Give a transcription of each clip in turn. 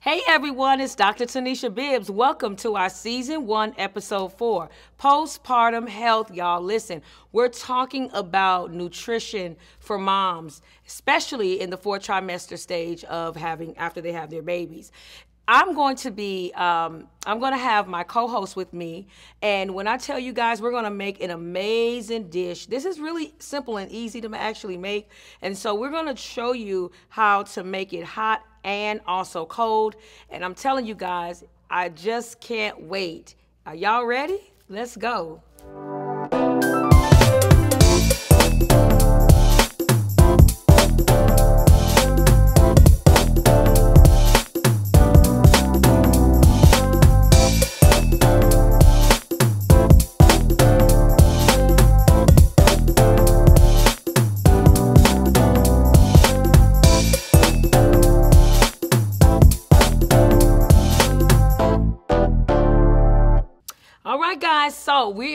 Hey everyone, it's Dr. Tanisha Bibbs. Welcome to our season one, episode four, postpartum health. Y'all, listen, we're talking about nutrition for moms, especially in the fourth trimester stage of having after they have their babies. I'm going to be, um, I'm going to have my co host with me. And when I tell you guys, we're going to make an amazing dish. This is really simple and easy to actually make. And so we're going to show you how to make it hot and also cold. And I'm telling you guys, I just can't wait. Are y'all ready? Let's go.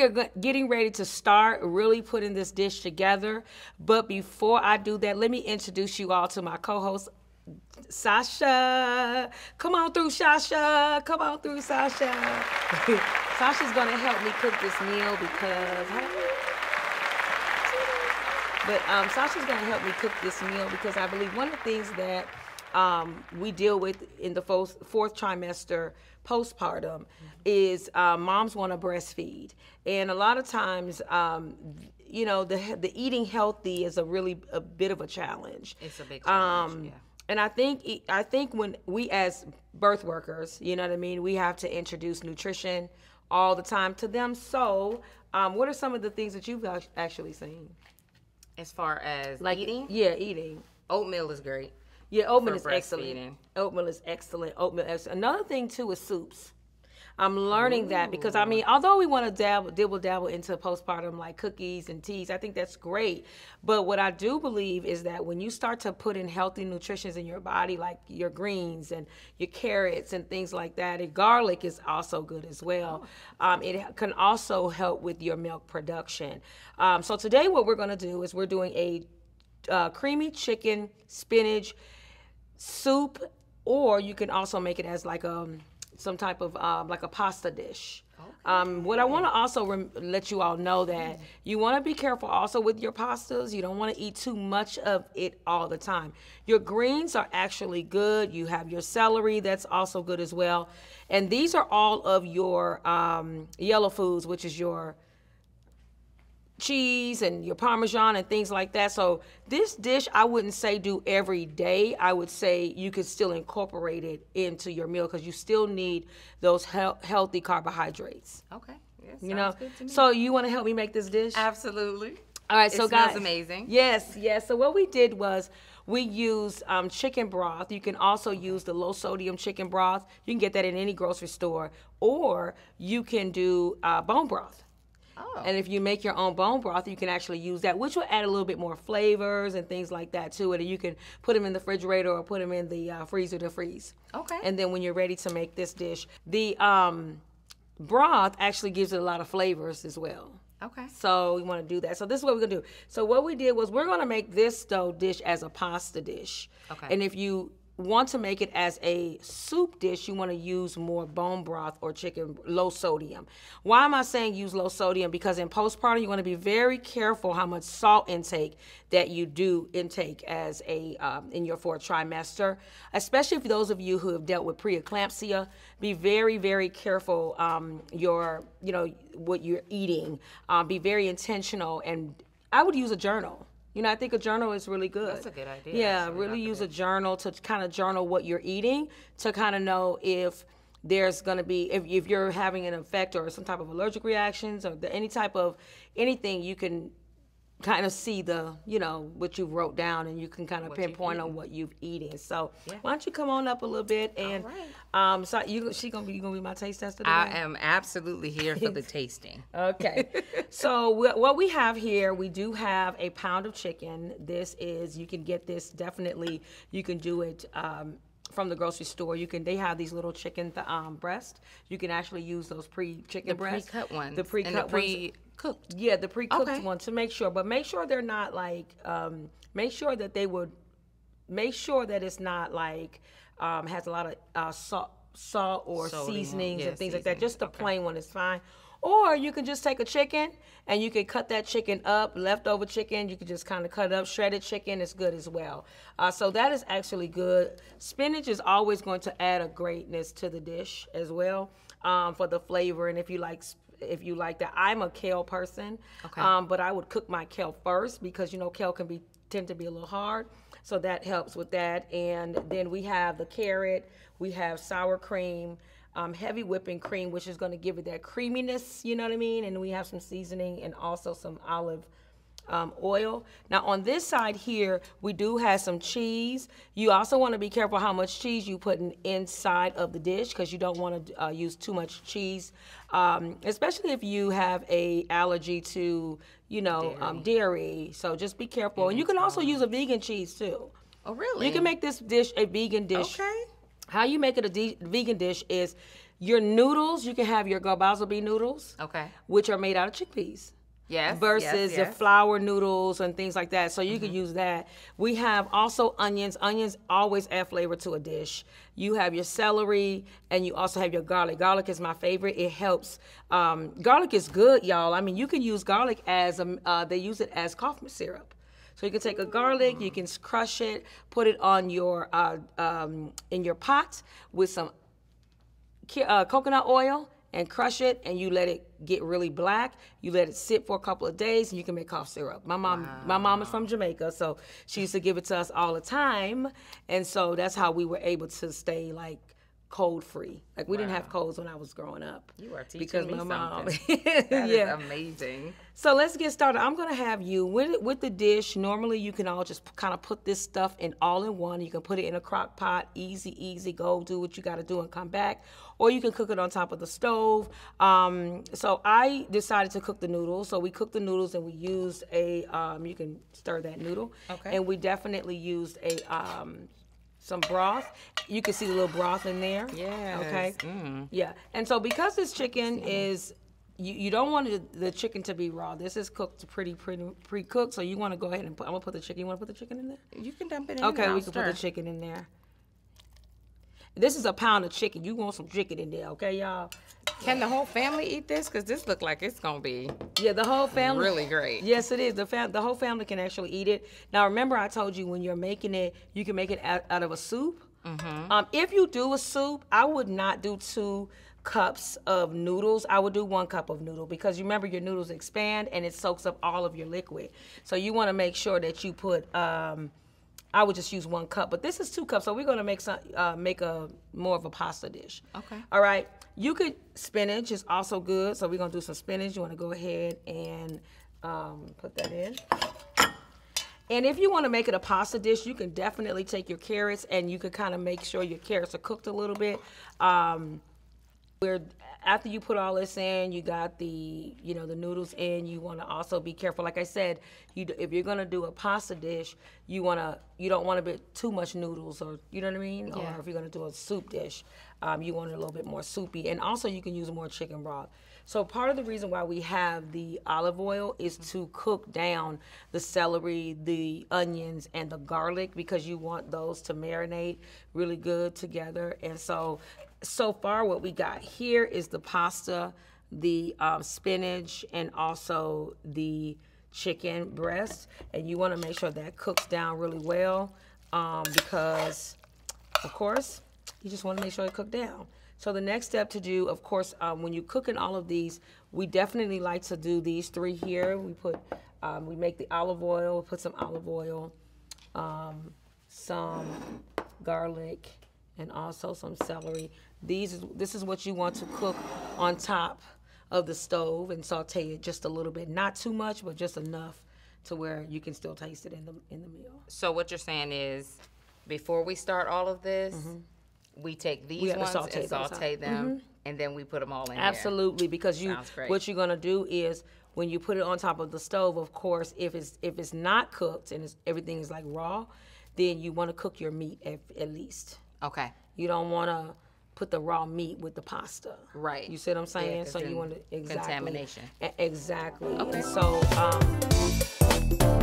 Are getting ready to start really putting this dish together. But before I do that, let me introduce you all to my co host, Sasha. Come on through, Sasha. Come on through, Sasha. Sasha's going to help me cook this meal because. But um, Sasha's going to help me cook this meal because I believe one of the things that um, we deal with in the fourth, fourth trimester postpartum is uh, moms want to breastfeed, and a lot of times, um, you know, the the eating healthy is a really a bit of a challenge. It's a big challenge, Um, yeah. And I think I think when we as birth workers, you know what I mean, we have to introduce nutrition all the time to them. So, um, what are some of the things that you've actually seen? As far as Like eating, Yeah, eating. oatmeal is great. Yeah, oatmeal is excellent. Oatmeal is excellent. Oatmeal is another thing too is soups. I'm learning that because I mean, although we want to dabble, dibble dabble into postpartum like cookies and teas, I think that's great. But what I do believe is that when you start to put in healthy nutritions in your body, like your greens and your carrots and things like that, and garlic is also good as well. Um, it can also help with your milk production. Um, so today, what we're going to do is we're doing a uh, creamy chicken spinach soup, or you can also make it as like um some type of um, like a pasta dish. Um, what I want to also rem- let you all know that you want to be careful also with your pastas. You don't want to eat too much of it all the time. Your greens are actually good. You have your celery that's also good as well, and these are all of your um, yellow foods, which is your cheese and your parmesan and things like that. So this dish I wouldn't say do every day. I would say you could still incorporate it into your meal because you still need those hea- healthy carbohydrates. Okay. You know. good to me. So you want to help me make this dish? absolutely. All right, It so guys, amazing. Yes, yes. So what we did was we used um, chicken broth. You can also use the low sodium chicken broth. You can get that in any grocery store, or you can do uh, bone broth. Oh. And if you make your own bone broth, you can actually use that, which will add a little bit more flavors and things like that to it. And you can put them in the refrigerator or put them in the uh, freezer to freeze. Okay. And then when you're ready to make this dish, the um, broth actually gives it a lot of flavors as well. Okay. So we want to do that. So this is what we're gonna do. So what we did was we're gonna make this dough dish as a pasta dish. Okay. And if you want to make it as a soup dish, you want to use more bone broth or chicken low sodium. Why am I saying use low sodium? Because in postpartum, you want to be very careful how much salt intake that you do intake as a um, in your fourth trimester, especially for those of you who have dealt with preeclampsia. Be very very careful um, your you know what you're eating. Um, be very intentional, and I would use a journal. You know, I think a journal is really good. That's a good idea, Yeah, actually, really use a journal to kind of journal what you're eating to kind of know if there's going to be if, if you're having an effect or some type of allergic reactions or the, any type of anything you can kind of see the you know what you wrote down and you can kind of What pinpoint on what you've eaten so why don't you come on up a little bit and um so you she gonna be you gonna be my taste tester today? I am absolutely here for the tasting. Okay. so wh- what we have here, we do have a pound of chicken. This is you can get this definitely. You can do it. Um, from the grocery store, you can. They have these little chicken th- um, breast. You can actually use those pre-chicken The breasts, pre-cut ones. the pre-cut and pre-cooked. Yeah, the pre-cooked Okay. ones to make sure, but make sure they're not like. Um, make sure that they would. Make sure that it's not like um, has a lot of uh, salt, salt or seasonings yeah, and things like that. Just the okay. plain one is fine. Or you can just take a chicken and you can cut that chicken up, leftover chicken. You can just kind of cut it up. Shredded chicken is good as well. Uh, so that is actually good. Spinach is always going to add a greatness to the dish as well um, for the flavor. And if you like, if you like that, I'm a kale person. Okay. Um, but I would cook my kale first because you know kale can be tend to be a little hard. So that helps with that. And then we have the carrot. We have sour cream um, heavy whipping cream, which is going to give it that creaminess, you know what I mean? And we have some seasoning and also some olive um, oil. Now, on this side here, we do have some cheese. You also want to be careful how much cheese you put in, inside of the dish because you don't want to uh, use too much cheese, um, especially if you have a allergy to, you know, dairy. Um, dairy. So just be careful. And you can also use a vegan cheese too. Oh, really? You can make this dish a vegan dish. Okay. How you make it a de- vegan dish is your noodles. You can have your garbanzo bean noodles, Okay. which are made out of chickpeas. Yes. Versus yes, the yes. flour noodles and things like that. So you can use that. We have also onions. Onions always add flavor to a dish. You have your celery and you also have your garlic. Garlic is my favorite. It helps. Um, garlic is good, y'all. I mean, you can use garlic as a, uh, they use it as cough syrup. So you can take a garlic, you can crush it, put it on your uh, um, in your pot with some uh, coconut oil and crush it, and you let it get really black. You let it sit for a couple of days, and you can make cough syrup. My mom, my mom is from Jamaica, so she used to give it to us all the time, and so that's how we were able to stay like cold free. Like we didn't have colds when I was growing up. You are teaching because me my mom. something. That is yeah. amazing. So let's get started. I'm gonna have you with with the dish. Normally, you can all just kind of put this stuff in all in one. You can put it in a crock pot, easy, easy. Go do what you got to do and come back, or you can cook it on top of the stove. Um, so I decided to cook the noodles. So we cooked the noodles and we used a. Um, you can stir that noodle. Okay. And we definitely used a. Um, some broth. You can see the little broth in there. Yeah. Okay. Mm. Yeah. And so because this chicken is you, you don't want it- the chicken to be raw. This is cooked pretty pretty pre cooked. So you want to go ahead and put I'm gonna put the chicken. You wanna put the chicken in there? You can dump it in. Okay, we I'll can put the chicken in there. This is a pound of chicken. You want some chicken in there, okay, y'all? Can the whole family eat this? Cause this look like it's gonna be Yeah, the whole family. really great. Yes, it is. The fam- the whole family can actually eat it. Now, remember, I told you when you're making it, you can make it out, out of a soup. Mm-hmm. Um, if you do a soup, I would not do two cups of noodles. I would do one cup of noodle because you remember your noodles expand and it soaks up all of your liquid. So you want to make sure that you put. Um, I would just use one cup, but this is two cups, so we're gonna make some uh, make a more of a pasta dish. Okay. All right. You could spinach is also good, so we're gonna do some spinach. You want to go ahead and um, put that in. And if you want to make it a pasta dish, you can definitely take your carrots and you can kind of make sure your carrots are cooked a little bit. Um, where after you put all this in, you got the you know the noodles in. You want to also be careful. Like I said, you if you're gonna do a pasta dish, you wanna you don't want to be too much noodles or you know what I mean. Yeah. Or if you're gonna do a soup dish, um, you want it a little bit more soupy. And also you can use more chicken broth. So part of the reason why we have the olive oil is to cook down the celery, the onions, and the garlic because you want those to marinate really good together. And so, so far what we got here is the pasta, the um, spinach, and also the chicken breast. And you want to make sure that cooks down really well um, because, of course, you just want to make sure it cooked down. So the next step to do, of course, um, when you're cooking all of these, we definitely like to do these three here. We put, um, we make the olive oil, put some olive oil, um, some garlic, and also some celery. These this is what you want to cook on top of the stove and saute it just a little bit, not too much, but just enough to where you can still taste it in the in the meal. So what you're saying is, before we start all of this, we take these to ones saute and saute them, and then we put them all in there. Absolutely, because you what you're gonna do is when you put it on top of the stove, of course, if it's if it's not cooked and it's, everything is like raw, then you want to cook your meat at, at least. Okay. You don't want to put the raw meat with the pasta. Right. You see what I'm saying? 'cause so you want to exactly contamination. Exactly. Okay. And so um,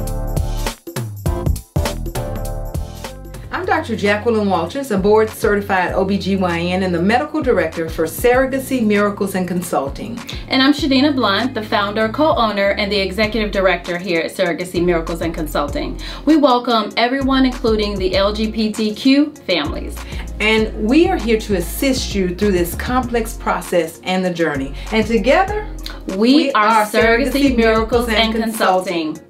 Dr. Jacqueline Walters, a board certified OBGYN and the medical director for Surrogacy Miracles and Consulting. And I'm Shadina Blunt, the founder, co owner, and the executive director here at Surrogacy Miracles and Consulting. We welcome everyone, including the LGBTQ families. And we are here to assist you through this complex process and the journey. And together, we, we are, are Surrogacy, Surrogacy Miracles and, and Consulting. Consulting.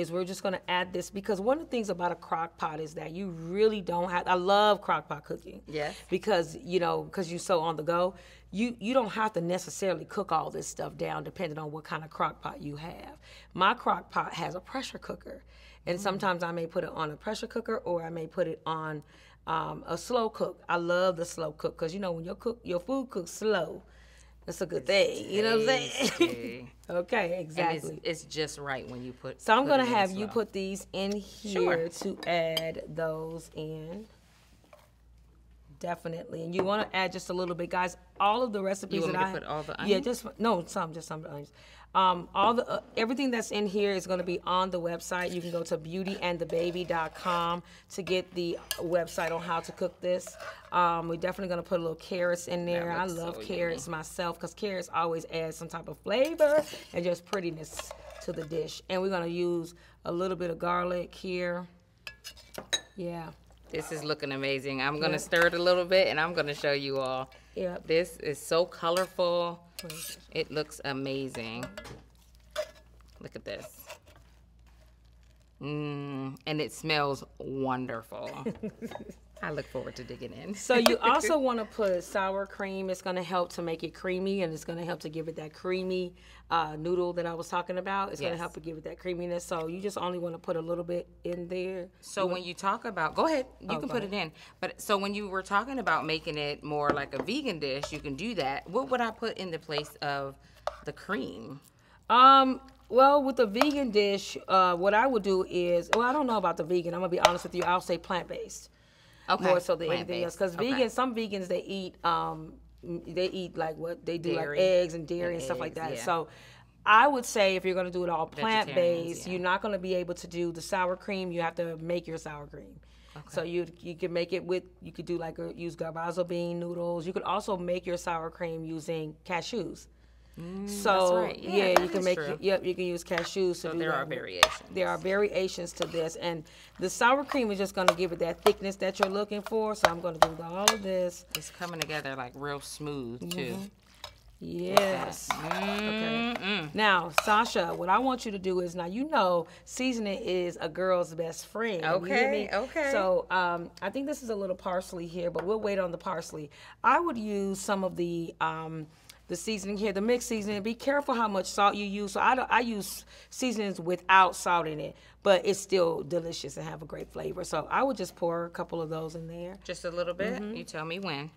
Is we're just going to add this because one of the things about a crock pot is that you really don't have I love crock pot cooking. Yes. Because, you know, because you're so on the go, you you don't have to necessarily cook all this stuff down depending on what kind of crock pot you have. My crock pot has a pressure cooker. And mm. sometimes I may put it on a pressure cooker or I may put it on um, a slow cook. I love the slow cook because you know when your cook your food cooks slow, that's a good thing. You know what I'm saying? okay, exactly. It's, it's, just right when you put. So I'm gonna have you put these in here sure. to add those in. Definitely, and you want to add just a little bit, guys. All of the recipes You that I put all the onions? yeah, just no, some, just some onions. Um, all the uh, everything that's in here is going to be on the website. You can go to beautyandthebaby.com to get the website on how to cook this. Um, we're definitely going to put a little carrots in there. I love so carrots yummy. myself because carrots always add some type of flavor and just prettiness to the dish. And we're going to use a little bit of garlic here. Yeah. This is looking amazing. I'm going to stir it a little bit and I'm going to show you all. Yeah. This is so colorful. It looks amazing. Look at this. Mmm, and it smells wonderful. I look forward to digging in. so you also want to put sour cream. It's going to help to make it creamy, and it's going to help to give it that creamy uh, noodle that I was talking about. It's yes. going to help to give it that creaminess. So you just only want to put a little bit in there. So when you talk about, go ahead, you oh, can put ahead. it in. But so when you were talking about making it more like a vegan dish, you can do that. What would I put in the place of the cream? Um, well, with the vegan dish, uh, what I would do is, well, I don't know about the vegan. I'm gonna be honest with you. I'll say plant based okay. more so than anything else. Because okay. vegans, some vegans they eat um, they eat like what they do dairy. like eggs and dairy and, and stuff eggs, like that. Yeah. So I would say if you're going to do it all plant based, yeah. you're not going to be able to do the sour cream. You have to make your sour cream. Okay. So you you can make it with you could do like a, use garbanzo bean noodles. You could also make your sour cream using cashews. Mm, so right. yeah, yeah you can make it, yep you can use cashews. So there are variations. There are variations to this, and the sour cream is just going to give it that thickness that you're looking for. So I'm going to do all of this. It's coming together like real smooth too. Mm-hmm. Yes. Mm-hmm. Okay. Now, Sasha, what I want you to do is now you know seasoning is a girl's best friend. Okay. Okay. So um, I think this is a little parsley here, but we'll wait on the parsley. I would use some of the um, the seasoning here, the mixed seasoning. Be careful how much salt you use. So I, I use seasonings without salt in it, but it's still delicious and have a great flavor. So I would just pour a couple of those in there. Just a little bit. Mm-hmm. You tell me when.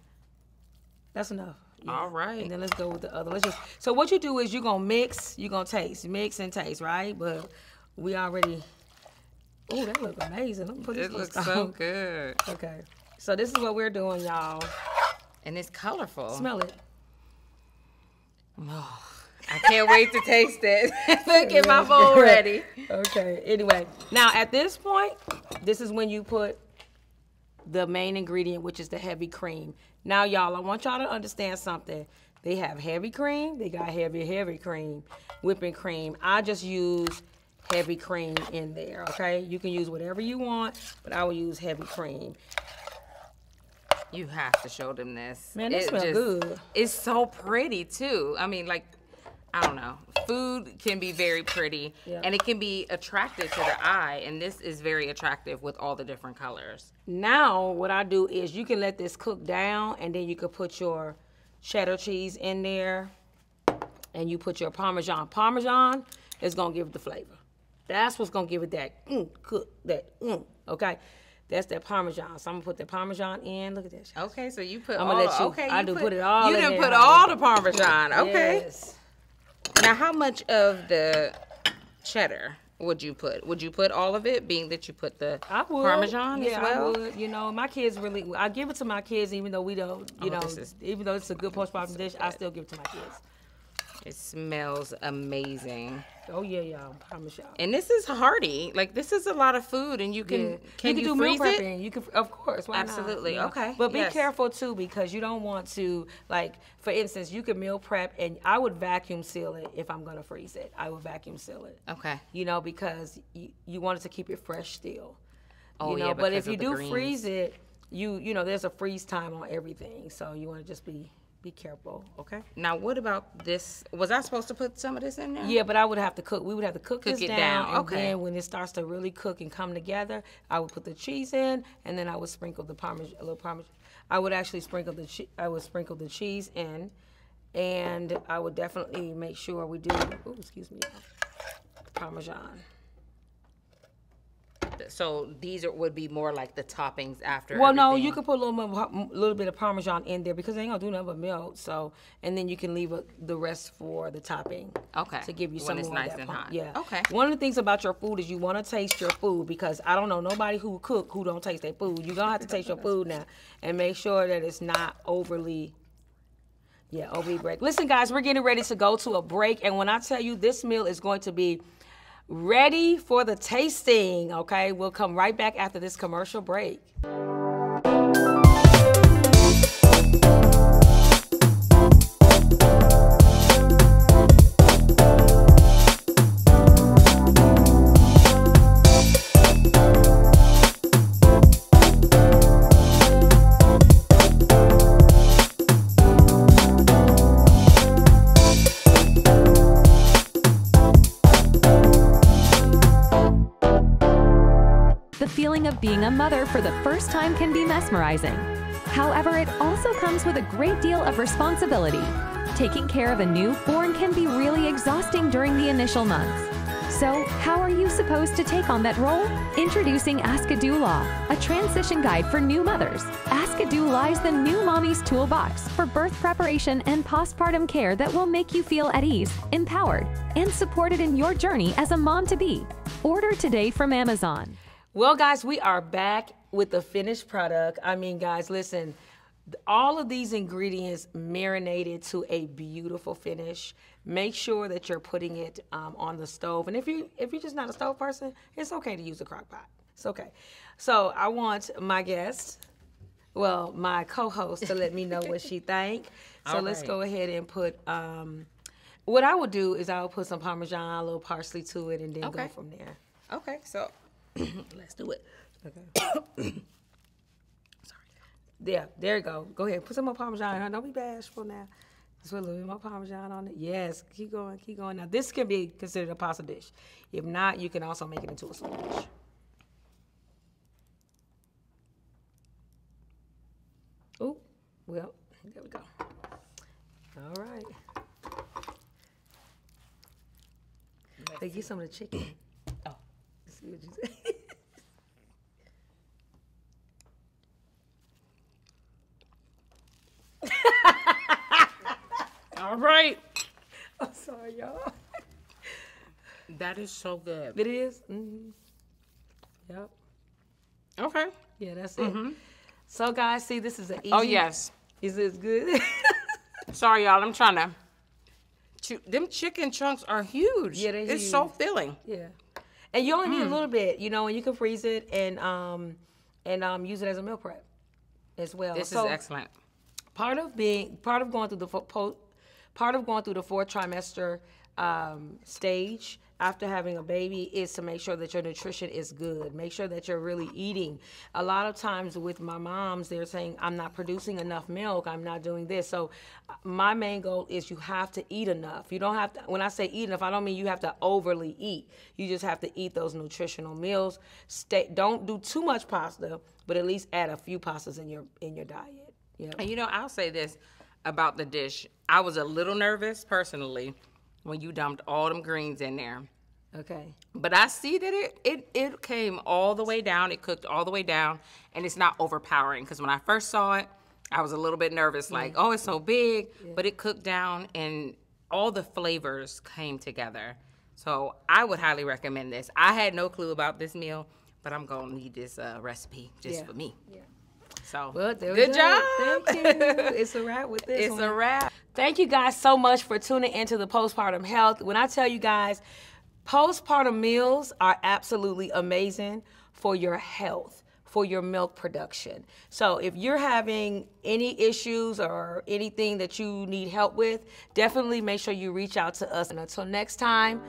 That's enough. Yeah. All right. And then let's go with the other. Let's just. So what you do is you're gonna mix. You're gonna taste, mix and taste, right? But we already. Oh, that looks amazing. Let me put this. It looks so good. Okay. So this is what we're doing, y'all. And it's colorful. Smell it. Oh, I can't wait to taste it. Look at my phone ready. Okay. Anyway, now at this point, this is when you put the main ingredient, which is the heavy cream. Now, y'all, I want y'all to understand something. They have heavy cream. They got heavy, heavy cream, whipping cream. I just use heavy cream in there, okay? You can use whatever you want, but I will use heavy cream. You have to show them this. Man, it smells good. It's so pretty too. I mean, like, I don't know. Food can be very pretty, yeah. and it can be attractive to the eye, and this is very attractive with all the different colors. Now, what I do is you can let this cook down, and then you can put your cheddar cheese in there, and you put your Parmesan. Parmesan is gonna give it the flavor. That's what's gonna give it that mm, cook that mm, okay. That's that Parmesan. So I'm gonna put the Parmesan in. Look at that. Okay, so you put. I'm gonna all, let you. Okay, I you do put, put, it all. You didn't put all the Parmesan. Okay. Yes. Now, how much of the cheddar would you put? Would you put all of it, being that you put the Parmesan yeah, as well? I would. You know, my kids really. I give it to my kids, even though we don't. You oh, know, is, even though it's a good postpark dish, I still give it to my kids. It smells amazing. Oh yeah, y'all. Promise y'all. And this is hearty. Like this is a lot of food, and you can Yeah. can you you, can do meal freeze it? You can, of course. Not? Absolutely. You know? Okay. But be Yes. careful too because you don't want to like, for instance, you can meal prep and I would vacuum seal it if I'm gonna freeze it. I would vacuum seal it. Okay. You know because you, you want it to keep it fresh still. Oh, you know, yeah, but if you do greens. freeze it, you you know there's a freeze time on everything, so you want to just be be careful. Okay. Now, what about this? Was I supposed to put some of this in there? Yeah, but I would have to cook. We would have to cook, Cook this it down, down, and then when it starts to really cook and come together, I would put the cheese in, and then I would sprinkle the parmesan, a little parmesan. I would actually sprinkle the che- I would sprinkle the cheese in, and I would definitely make sure we do. Ooh, excuse me. Parmesan. So these are, would be more like the toppings after. Well, no, you could put a little little bit of parmesan in there because they ain't gonna do nothing but melt. So, and then you can leave a, the rest for the topping. Okay. To give you When some it's more of nice and hot. Yeah. Okay. One of the things about your food is you want to taste your food because I don't know nobody who cook who don't taste their food. You're gonna have to taste your food now and make sure that it's not overly. Yeah, overly break. Listen, guys, we're getting ready to go to a break, and when I tell you this meal is going to be ready for the tasting, okay? We'll come right back after this commercial break. The feeling of being a mother for the first time can be mesmerizing. However, it also comes with a great deal of responsibility. Taking care of a newborn can be really exhausting during the initial months. So, how are you supposed to take on that role? Introducing Ask a Doula, a transition guide for new mothers. Ask a Doula is the new mommy's toolbox for birth preparation and postpartum care that will make you feel at ease, empowered, and supported in your journey as a mom to be. Order today from Amazon. Well, guys, we are back with the finished product. I mean, guys, listen, all of these ingredients marinated to a beautiful finish. Make sure that you're putting it um, on the stove, and if you if you're just not a stove person, it's okay to use a crock pot. It's okay. So I want my guest, well, my co-host, to let me know what she think. So All let's go ahead and put. Um, what I will do is I will put some parmesan, a little parsley to it, and then go from there. Okay, so Let's do it. Okay. Sorry. Yeah, there you go. Go ahead. Put some more Parmesan on. Don't be bashful now. Just put a little bit more Parmesan on it. Yes, keep going, keep going. Now, this can be considered a pasta dish. If not, you can also make it into a sandwich. Oh, well, there we go. All right. They get some of the chicken. Oh. See what you say. all right. I'm sorry, y'all. That is so good. It is? Mm-hmm. Yep. Okay. Yeah, that's it. So, guys, see, this is an easy. Oh yes. Is this good? Sorry, y'all. I'm trying to. chew- Them chicken chunks are huge. Yeah, they're It's so filling. yeah. And you only need a little bit, you know, and you can freeze it and um and um use it as a meal prep as well. This So, is excellent. part of being part of going through the part of going through the fourth trimester um, stage after having a baby is to make sure that your nutrition is good. Make sure that you're really eating. A lot of times with my moms they're saying i'm not producing enough milk. I'm not doing this. So uh, my main goal is you have to eat enough. You don't have to when i say eat enough i don't mean you have to overly eat. You just have to eat those nutritional meals. Stay don't do too much pasta but at least add a few pastas in your in your diet. Yeah And you know, I'll say this about the dish. I was a little nervous personally when you dumped all them greens in there. okay But I see that it, it it came all the way down. It cooked all the way down, and it's not overpowering. Because when I first saw it, I was a little bit nervous, like, oh, it's so big. But it cooked down, and all the flavors came together. So I would highly recommend this. I had no clue about this meal, but I'm gonna need this uh, recipe just Yeah. for me. Yeah. So Well, there we good go. job. Thank you. It's a wrap with this It's one. a wrap. Thank you guys so much for tuning into the postpartum health. When I tell you guys, postpartum meals are absolutely amazing for your health for your milk production. So if you're having any issues or anything that you need help with, definitely make sure you reach out to us. And until next time,